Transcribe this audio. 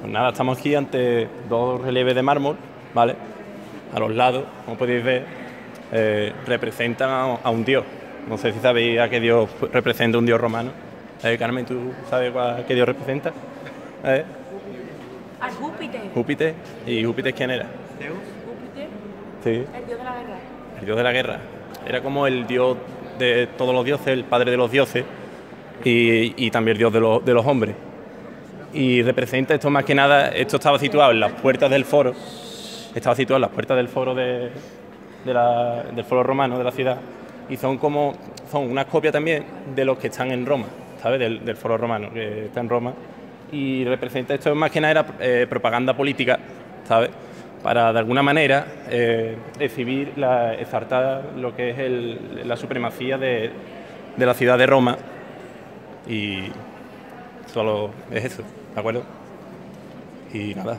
Pues nada, estamos aquí ante dos relieves de mármol, ¿vale? A los lados, como podéis ver, eh, representan a, un dios. No sé si sabéis a qué dios representa un dios romano. Eh, Carmen, ¿tú sabes a qué dios representa? Eh. A Júpiter. Júpiter. ¿Y Júpiter quién era? Zeus. Júpiter. Sí. El dios de la guerra. El dios de la guerra. Era como el dios de todos los dioses, el padre de los dioses y, también el dios de, de los hombres. Y representa esto más que nada, esto estaba situado en las puertas del foro, estaba situado en las puertas del foro de, del foro romano de la ciudad y son como son una copia también de los que están en Roma, ¿sabes? Del, foro romano que está en Roma y representa esto más que nada era eh, propaganda política, ¿sabes? Para de alguna manera eh, exhibir, la, exaltar lo que es la supremacía de, de la ciudad de Roma y solo es eso, ¿de acuerdo? Y nada,